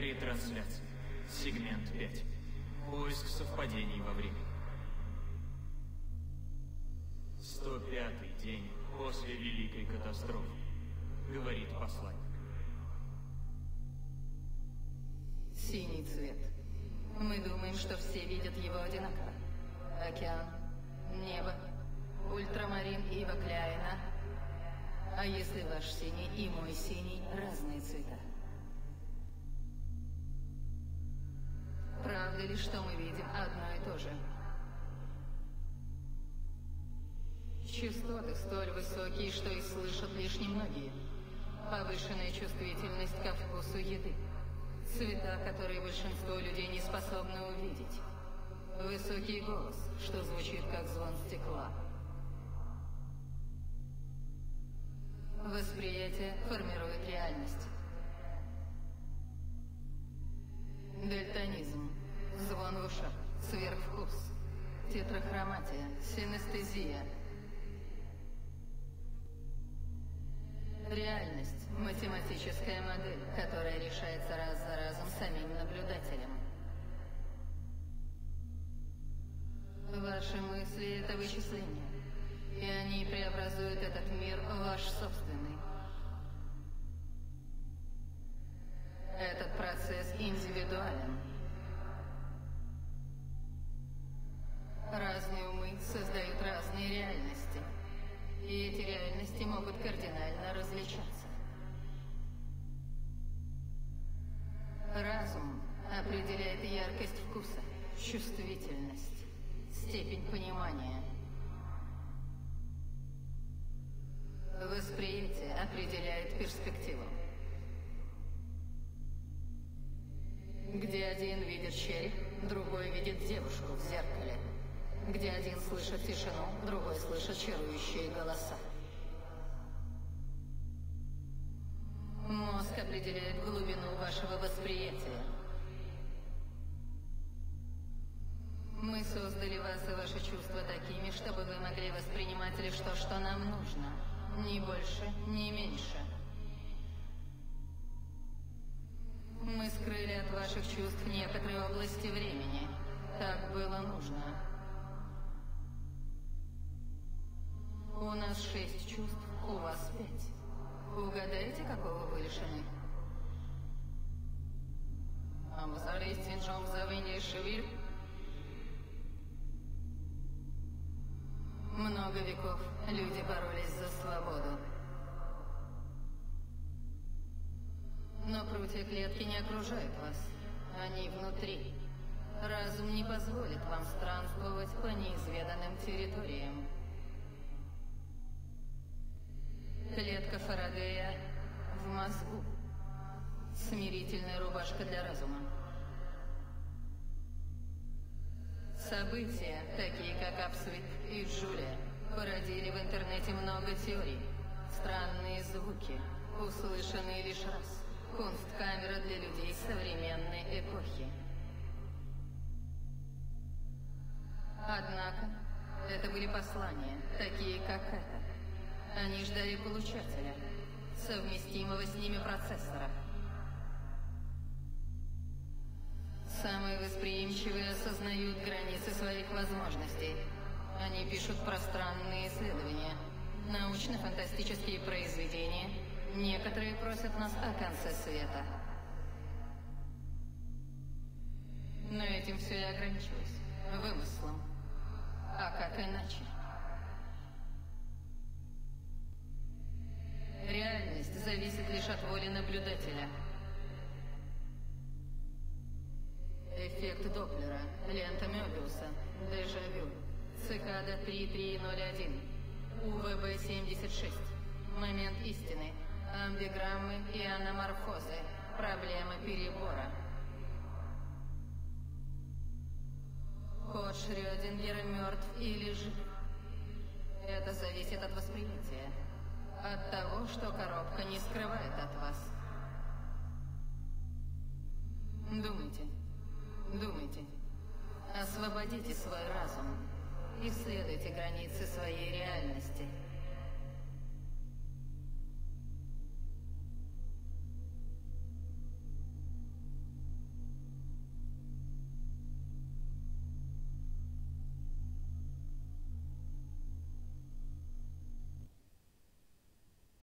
Ретрансляция. Сегмент 5. Поиск совпадений во времени. 105-й день после Великой катастрофы, говорит посланник. Синий цвет. Мы думаем, что все видят его одинаково. Океан, небо, ультрамарин Ива Кляйна. А если ваш синий и мой синий – Правда ли, что мы видим одно и то же? Частоты столь высокие, что и слышат лишь немногие. Повышенная чувствительность ко вкусу еды. Цвета, которые большинство людей не способны увидеть. Высокий голос, что звучит как звон стекла. Восприятие формирует тетрахроматия, синестезия. Реальность – математическая модель, которая решается раз за разом самим наблюдателем. Ваши мысли – это вычисления, и они преобразуют этот мир в ваш собственный. Разум определяет яркость вкуса, чувствительность, степень понимания. Восприятие определяет перспективу. Где один видит череп, другой видит девушку в зеркале. Где один слышит тишину, другой слышит чарующие голоса. Определяет глубину вашего восприятия. Мы создали вас и ваши чувства такими, чтобы вы могли воспринимать лишь то, что нам нужно. Ни больше, ни меньше. Мы скрыли от ваших чувств некоторые области времени. Так было нужно. У нас шесть чувств, у вас пять. Угадайте, какого вы лишены? А syndrome завыния шевель? Много веков люди боролись за свободу. Но прутья клетки не окружают вас. Они внутри. Разум не позволит вам странствовать по неизведанным территориям. Клетка Фарадея в мозгу. Смирительная рубашка для разума. События, такие как Апсвик и Джулия, породили в интернете много теорий. Странные звуки, услышанные лишь раз. Кунсткамера для людей современной эпохи. Однако, это были послания, такие как это. Они ждали получателя, совместимого с ними процессора. Самые восприимчивые осознают границы своих возможностей. Они пишут пространные исследования, научно-фантастические произведения. Некоторые просят нас о конце света. Но этим все и ограничилось. Вымыслом. А как иначе? Реальность зависит лишь от воли наблюдателя. Эффект Доплера, лента Мёбиуса, дежавю, цикада 3301, УВБ-76, момент истины, амбиграммы и аноморфозы, проблема перебора. Кот Шрёдингера мертв или жив. Это зависит от восприятия. От того, что коробка не скрывает от вас. Думайте. Думайте. Освободите свой разум. Исследуйте границы своей реальности.